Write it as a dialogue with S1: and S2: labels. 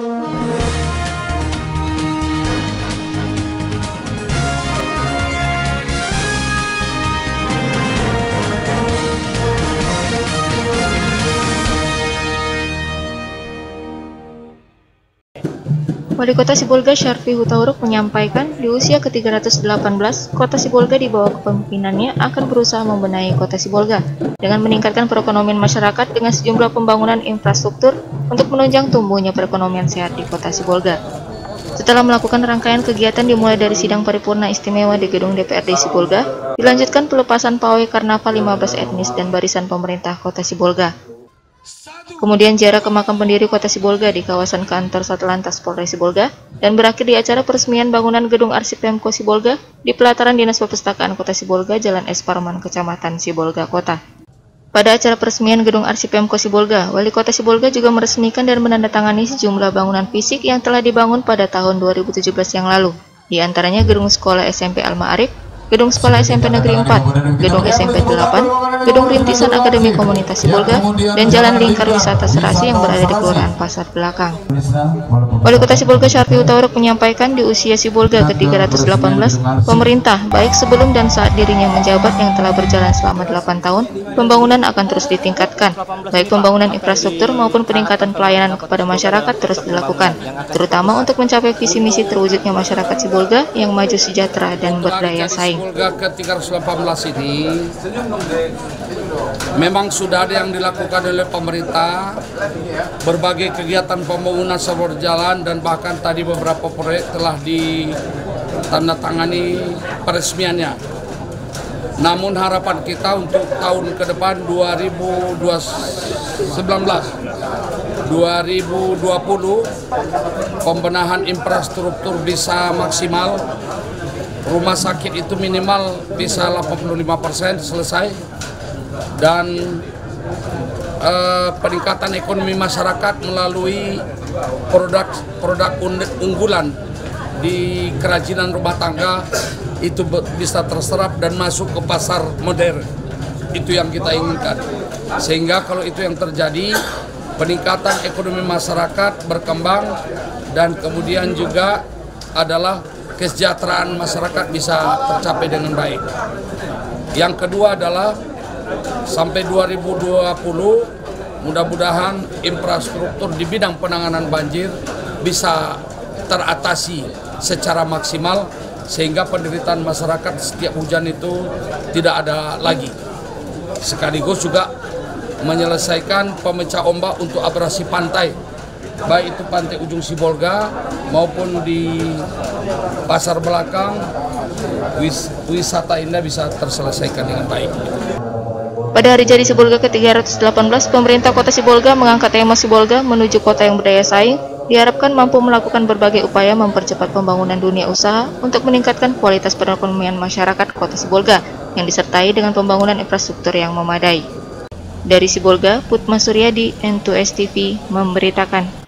S1: Thank you. Wali Kota Sibolga Syarfi Hutauruk menyampaikan di usia ke-318, Kota Sibolga di bawah kepemimpinannya akan berusaha membenahi Kota Sibolga dengan meningkatkan perekonomian masyarakat dengan sejumlah pembangunan infrastruktur untuk menunjang tumbuhnya perekonomian sehat di Kota Sibolga. Setelah melakukan rangkaian kegiatan dimulai dari sidang paripurna istimewa di gedung DPRD Sibolga, dilanjutkan pelepasan pawai karnaval 15 etnis dan barisan pemerintah Kota Sibolga. Kemudian jarak ke makam pendiri kota Sibolga di kawasan kantor Satlantas Polres Sibolga dan berakhir di acara peresmian bangunan gedung arsip Pemko Sibolga di pelataran Dinas Perpustakaan Kota Sibolga Jalan Es Parman Kecamatan Sibolga Kota. Pada acara peresmian gedung arsip Pemko Sibolga, Wali Kota Sibolga juga meresmikan dan menandatangani sejumlah bangunan fisik yang telah dibangun pada tahun 2017 yang lalu, di antaranya gedung sekolah SMP Alma Arif, Gedung Sekolah SMP Negeri 4, Gedung SMP 8, Gedung Rintisan Akademi Komunitas Sibolga, dan Jalan Lingkar Wisata Serasi yang berada di Kelurahan Pasar Belakang. Wali Kota Sibolga Syarfi Utauruk menyampaikan di usia Sibolga ke-318, pemerintah baik sebelum dan saat dirinya menjabat yang telah berjalan selama 8 tahun, pembangunan akan terus ditingkatkan, baik pembangunan infrastruktur maupun peningkatan pelayanan kepada masyarakat terus dilakukan, terutama untuk mencapai visi misi terwujudnya masyarakat Sibolga yang maju sejahtera dan berdaya saing.
S2: Polga ke-318 ini memang sudah ada yang dilakukan oleh pemerintah berbagai kegiatan pembangunan seluruh jalan dan bahkan tadi beberapa proyek telah ditandatangani peresmiannya. Namun harapan kita untuk tahun ke depan 2019 2020 pembenahan infrastruktur bisa maksimal rumah sakit itu minimal bisa 85% selesai dan eh, peningkatan ekonomi masyarakat melalui produk-produk unggulan di kerajinan rumah tangga itu bisa terserap dan masuk ke pasar modern. Itu yang kita inginkan. Sehingga kalau itu yang terjadi, peningkatan ekonomi masyarakat berkembang dan kemudian juga adalah kesejahteraan masyarakat bisa tercapai dengan baik. Yang kedua adalah sampai 2020 mudah-mudahan infrastruktur di bidang penanganan banjir bisa teratasi secara maksimal sehingga penderitaan masyarakat setiap hujan itu tidak ada lagi. Sekaligus juga menyelesaikan pemecah ombak untuk abrasi pantai baik itu pantai ujung Sibolga maupun di pasar belakang wis, wisata indah bisa terselesaikan dengan baik.
S1: Pada hari jadi Sibolga ke-318, pemerintah kota Sibolga mengangkat tema Sibolga menuju kota yang berdaya saing, diharapkan mampu melakukan berbagai upaya mempercepat pembangunan dunia usaha untuk meningkatkan kualitas perekonomian masyarakat kota Sibolga yang disertai dengan pembangunan infrastruktur yang memadai. Dari Sibolga, Putma Suryadi, N2S TV, memberitakan. Thank you.